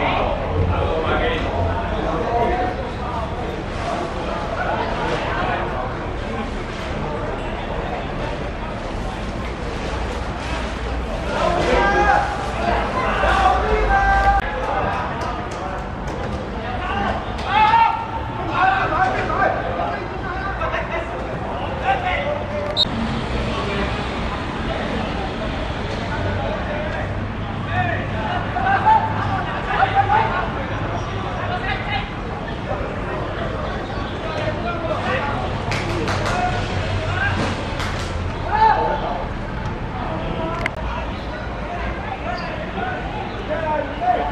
Oh, Hey!